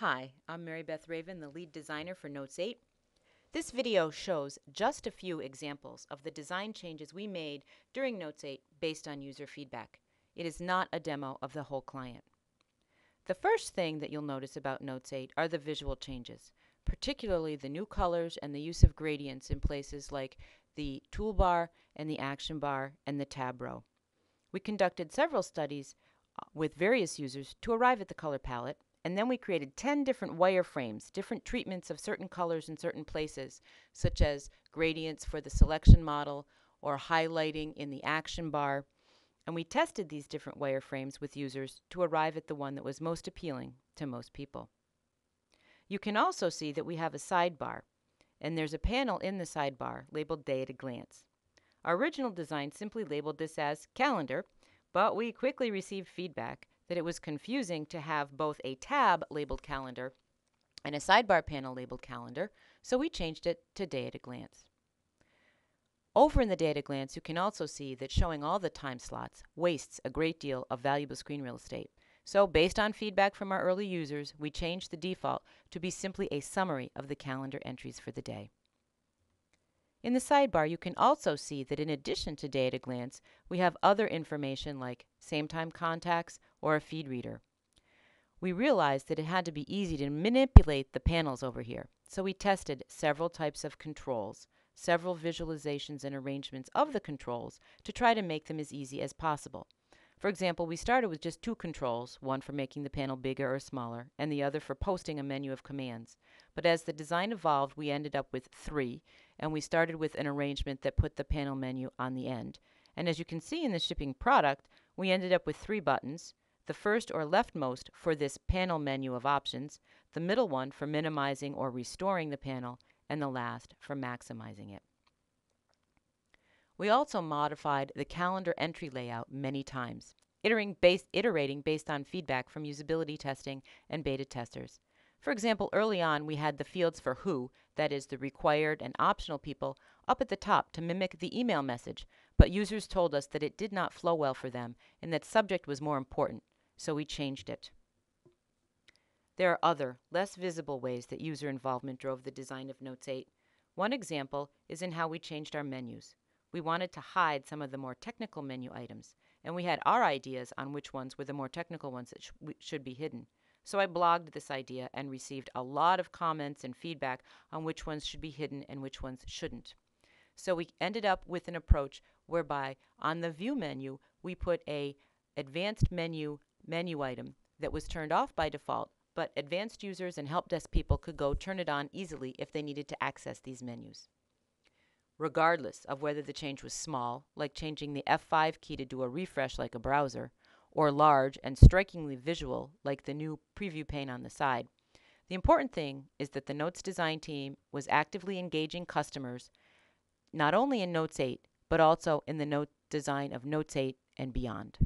Hi, I'm Mary Beth Raven, the lead designer for Notes 8. This video shows just a few examples of the design changes we made during Notes 8 based on user feedback. It is not a demo of the whole client. The first thing that you'll notice about Notes 8 are the visual changes, particularly the new colors and the use of gradients in places like the toolbar and the action bar and the tab row. We conducted several studies uh, with various users to arrive at the color palette and then we created 10 different wireframes, different treatments of certain colors in certain places, such as gradients for the selection model or highlighting in the action bar. And we tested these different wireframes with users to arrive at the one that was most appealing to most people. You can also see that we have a sidebar, and there's a panel in the sidebar labeled Day at a Glance. Our original design simply labeled this as Calendar, but we quickly received feedback that it was confusing to have both a tab labeled calendar and a sidebar panel labeled calendar, so we changed it to day at a glance. Over in the day at a glance, you can also see that showing all the time slots wastes a great deal of valuable screen real estate. So based on feedback from our early users, we changed the default to be simply a summary of the calendar entries for the day. In the sidebar, you can also see that in addition to day at a glance, we have other information like Sametime contacts or a feed reader. We realized that it had to be easy to manipulate the panels over here, so we tested several types of controls, several visualizations and arrangements of the controls to try to make them as easy as possible. For example, we started with just two controls, one for making the panel bigger or smaller, and the other for posting a menu of commands. But as the design evolved, we ended up with three, and we started with an arrangement that put the panel menu on the end. And as you can see in the shipping product, we ended up with three buttons, the first or leftmost for this panel menu of options, the middle one for minimizing or restoring the panel, and the last for maximizing it. We also modified the calendar entry layout many times, iterating based, on feedback from usability testing and beta testers. For example, early on we had the fields for who, that is the required and optional people, up at the top to mimic the email message, but users told us that it did not flow well for them and that subject was more important, so we changed it. There are other, less visible ways that user involvement drove the design of Notes 8. One example is in how we changed our menus. We wanted to hide some of the more technical menu items, and we had our ideas on which ones were the more technical ones that sh should be hidden. So I blogged this idea and received a lot of comments and feedback on which ones should be hidden and which ones shouldn't. So we ended up with an approach whereby on the view menu, we put a advanced menu menu item that was turned off by default, but advanced users and help desk people could go turn it on easily if they needed to access these menus regardless of whether the change was small, like changing the F5 key to do a refresh like a browser, or large and strikingly visual, like the new preview pane on the side. The important thing is that the Notes design team was actively engaging customers not only in Notes 8, but also in the note design of Notes 8 and beyond.